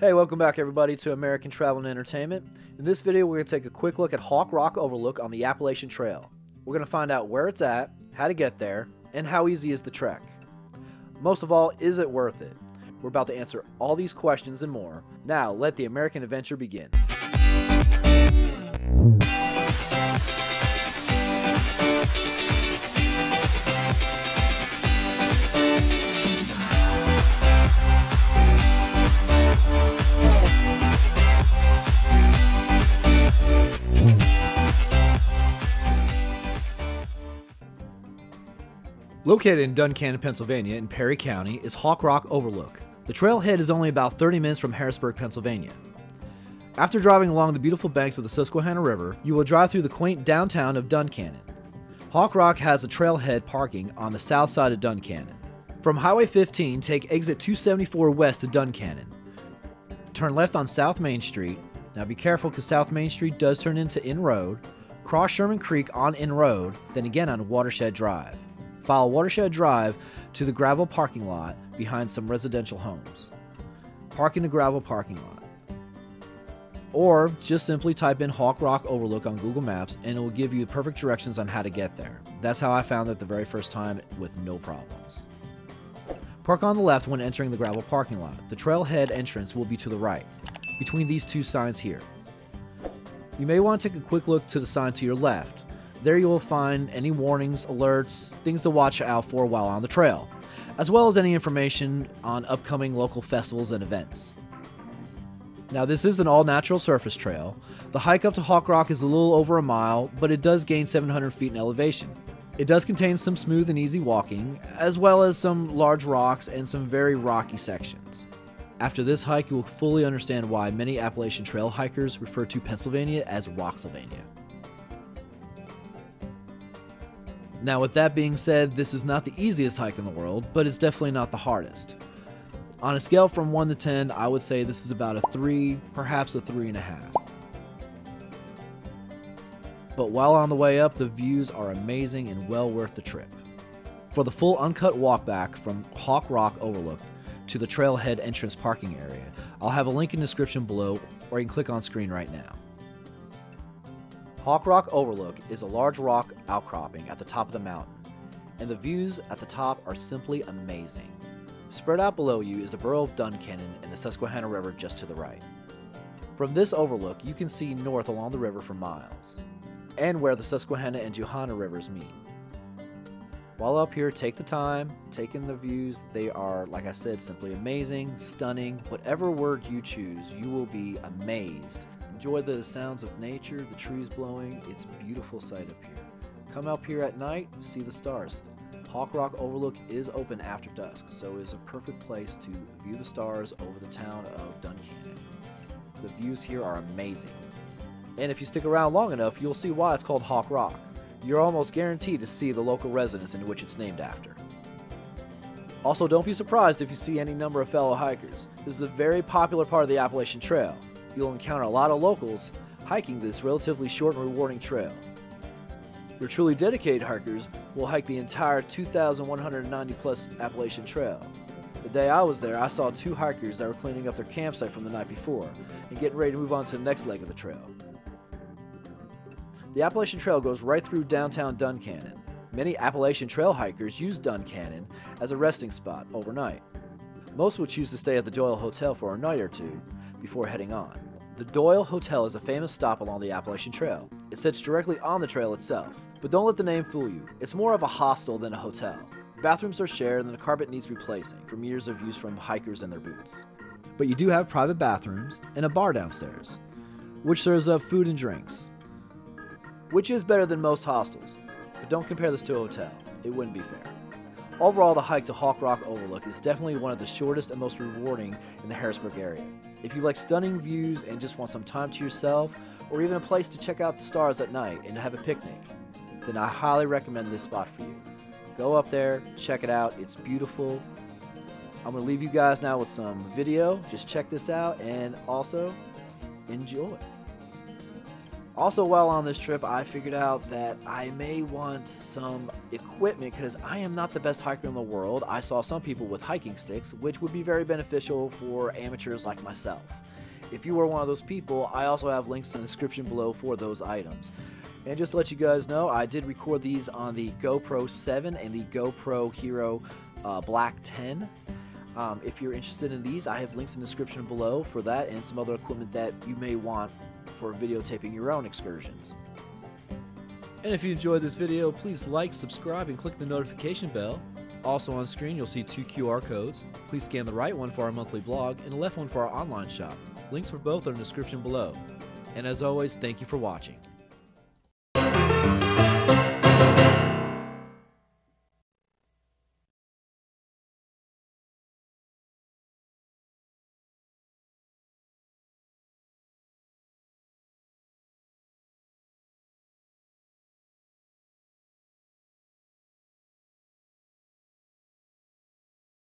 Hey, welcome back everybody to American Travel and Entertainment. In this video, we're going to take a quick look at Hawk Rock Overlook on the Appalachian Trail. We're going to find out where it's at, how to get there, and how easy is the trek. Most of all, is it worth it? We're about to answer all these questions and more. Now, let the American adventure begin. Located in Duncannon, Pennsylvania, in Perry County, is Hawk Rock Overlook. The trailhead is only about 30 minutes from Harrisburg, Pennsylvania. After driving along the beautiful banks of the Susquehanna River, you will drive through the quaint downtown of Duncannon. Hawk Rock has a trailhead parking on the south side of Duncannon. From Highway 15, take exit 274 west to Duncannon. Turn left on South Main Street. Now be careful because South Main Street does turn into In Road. Cross Sherman Creek on In Road, then again on Watershed Drive. Follow Watershed Drive to the gravel parking lot behind some residential homes. Park in the gravel parking lot. Or just simply type in Hawk Rock Overlook on Google Maps and it will give you perfect directions on how to get there. That's how I found it the very first time with no problems. Park on the left when entering the gravel parking lot. The trailhead entrance will be to the right, between these two signs here. You may want to take a quick look to the sign to your left. There you will find any warnings, alerts, things to watch out for while on the trail, as well as any information on upcoming local festivals and events. Now, this is an all natural surface trail. The hike up to Hawk Rock is a little over a mile, but it does gain 700 feet in elevation. It does contain some smooth and easy walking, as well as some large rocks and some very rocky sections. After this hike, you will fully understand why many Appalachian Trail hikers refer to Pennsylvania as Rocksylvania. Now, with that being said, this is not the easiest hike in the world, but it's definitely not the hardest. On a scale from 1 to 10, I would say this is about a 3, perhaps a 3.5. But while on the way up, the views are amazing and well worth the trip. For the full uncut walk back from Hawk Rock Overlook to the trailhead entrance parking area, I'll have a link in the description below or you can click on screen right now. Hawk Rock Overlook is a large rock outcropping at the top of the mountain, and the views at the top are simply amazing. Spread out below you is the borough of Duncannon and the Susquehanna River just to the right. From this overlook, you can see north along the river for miles, and where the Susquehanna and Juniata rivers meet. While up here, take the time, take in the views. They are, like I said, simply amazing, stunning. Whatever word you choose, you will be amazed Enjoy the sounds of nature, the trees blowing. It's a beautiful sight up here. Come up here at night, see the stars. Hawk Rock Overlook is open after dusk, so it is a perfect place to view the stars over the town of Duncannon. The views here are amazing. And if you stick around long enough, you'll see why it's called Hawk Rock. You're almost guaranteed to see the local residence in which it's named after. Also, don't be surprised if you see any number of fellow hikers. This is a very popular part of the Appalachian Trail you'll encounter a lot of locals hiking this relatively short and rewarding trail. Your truly dedicated hikers will hike the entire 2,190 plus Appalachian Trail. The day I was there, I saw two hikers that were cleaning up their campsite from the night before and getting ready to move on to the next leg of the trail. The Appalachian Trail goes right through downtown Duncannon. Many Appalachian Trail hikers use Duncannon as a resting spot overnight. Most will choose to stay at the Doyle Hotel for a night or two, before heading on. The Doyle Hotel is a famous stop along the Appalachian Trail. It sits directly on the trail itself. But don't let the name fool you. It's more of a hostel than a hotel. Bathrooms are shared and the carpet needs replacing from years of use from hikers and their boots. But you do have private bathrooms and a bar downstairs, which serves up food and drinks. Which is better than most hostels. But don't compare this to a hotel. It wouldn't be fair. Overall, the hike to Hawk Rock Overlook is definitely one of the shortest and most rewarding in the Harrisburg area. If you like stunning views and just want some time to yourself, or even a place to check out the stars at night and have a picnic, then I highly recommend this spot for you. Go up there, check it out, it's beautiful. I'm to leave you guys now with some video. Just check this out and also enjoy. Also, while on this trip, I figured out that I may want some equipment because I am not the best hiker in the world. I saw some people with hiking sticks, which would be very beneficial for amateurs like myself. If you are one of those people, I also have links in the description below for those items. And just to let you guys know, I did record these on the GoPro 7 and the GoPro Hero uh, Black 10. Um, if you're interested in these, I have links in the description below for that and some other equipment that you may want for videotaping your own excursions. And if you enjoyed this video, please like, subscribe, and click the notification bell. Also on screen, you'll see two QR codes. Please scan the right one for our monthly blog and the left one for our online shop. Links for both are in the description below. And as always, thank you for watching.